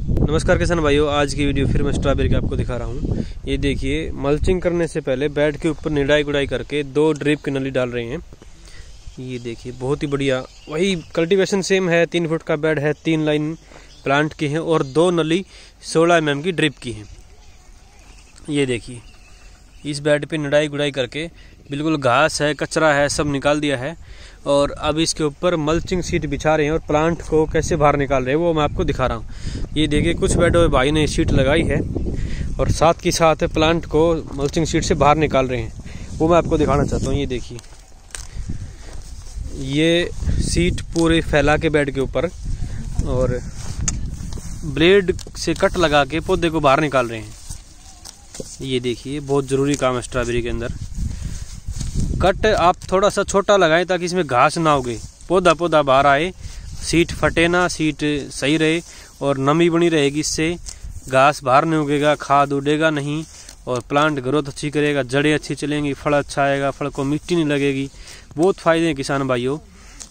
नमस्कार किसान भाइयों, आज की वीडियो फिर मैं स्ट्रॉबेरी की आपको दिखा रहा हूँ। ये देखिए मल्चिंग करने से पहले बेड के ऊपर निडाई गुडाई करके दो ड्रिप की नली डाल रहे हैं। ये देखिए, बहुत ही बढ़िया। वही कल्टीवेशन सेम है, तीन फुट का बेड है, तीन लाइन प्लांट की है और दो नली सोलह एम की ड्रिप की है। ये देखिए, इस बेड पे निडाई गुडाई करके बिल्कुल घास है, कचरा है, सब निकाल दिया है। और अब इसके ऊपर मल्चिंग सीट बिछा रहे हैं और प्लांट को कैसे बाहर निकाल रहे हैं वो मैं आपको दिखा रहा हूँ। ये देखिए, कुछ बेडों में भाई ने सीट लगाई है और साथ के साथ प्लांट को मल्चिंग सीट से बाहर निकाल रहे हैं। वो मैं आपको दिखाना चाहता हूँ, ये देखिए। ये सीट पूरे फैला के बेड के ऊपर और ब्लेड से कट लगा के पौधे को बाहर निकाल रहे हैं। ये देखिए, बहुत ज़रूरी काम है स्ट्रॉबेरी के अंदर। कट आप थोड़ा सा छोटा लगाएँ ताकि इसमें घास ना उगे। पौधा पौधा बाहर आए, सीट फटे ना, सीट सही रहे और नमी बनी रहेगी इससे। घास बाहर नहीं उगेगा, खाद उड़ेगा नहीं और प्लांट ग्रोथ अच्छी करेगा, जड़ें अच्छी चलेंगी, फल अच्छा आएगा, फल को मिट्टी नहीं लगेगी। बहुत फ़ायदे हैं किसान भाइयों।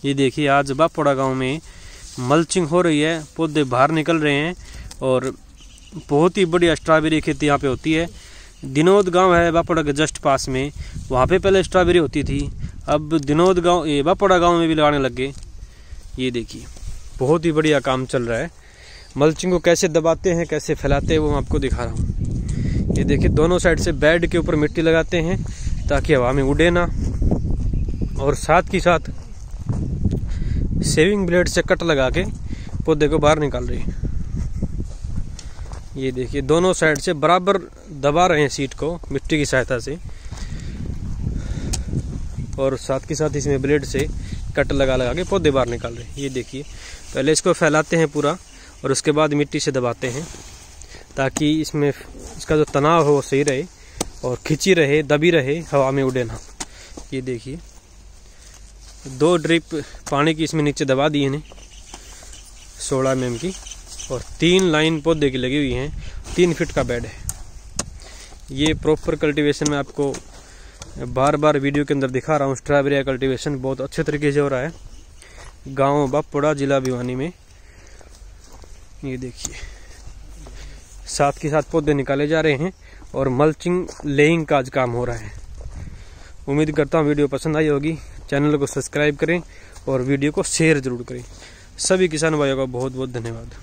ये देखिए, आज बापोड़ा गाँव में मल्चिंग हो रही है, पौधे बाहर निकल रहे हैं और बहुत ही बढ़िया स्ट्रॉबेरी खेती यहाँ पे होती है। दिनोद गाँव है बापोड़ा के जस्ट पास में। वहाँ पे पहले स्ट्रॉबेरी होती थी। अब दिनोद गाँव ये बापोड़ा गाँव में भी लगाने लग गए। ये देखिए, बहुत ही बढ़िया काम चल रहा है। मल्चिंग को कैसे दबाते हैं, कैसे फैलाते हैं, वो मैं आपको दिखा रहा हूँ। ये देखिए, दोनों साइड से बेड के ऊपर मिट्टी लगाते हैं, ताकि हवा में उड़े ना। और साथ ही साथ, सेविंग ब्लेड से कट लगा के पौधे को बाहर निकाल रही है। ये देखिए, दोनों साइड से बराबर दबा रहे हैं सीट को, मिट्टी की सहायता से। और साथ के साथ इसमें ब्लेड से कट लगा लगा के पौधे बाहर निकाल रहे हैं। ये देखिए, पहले इसको फैलाते हैं पूरा, और उसके बाद मिट्टी से दबाते हैं, ताकि इसमें इसका जो तनाव हो वो सही रहे, और खिंची रहे, दबी रहे, हवा में उड़े ना। ये देखिए, दो ड्रिप पानी की इसमें नीचे दबा दी है सोलह एम की। और तीन लाइन पौधे की लगी हुई हैं। तीन फिट का बेड है। ये प्रॉपर कल्टीवेशन में आपको बार बार वीडियो के अंदर दिखा रहा हूँ। स्ट्रॉबेरी कल्टीवेशन बहुत अच्छे तरीके से हो रहा है। गाँव बापुड़ा, जिला भिवानी में। ये देखिए। साथ के साथ पौधे निकाले जा रहे हैं और मल्चिंग लेइंग का आज काम हो रहा है। उम्मीद करता हूँ वीडियो पसंद आई होगी। चैनल को सब्सक्राइब करें और वीडियो को शेयर ज़रूर करें। सभी किसान भाइयों का बहुत बहुत धन्यवाद।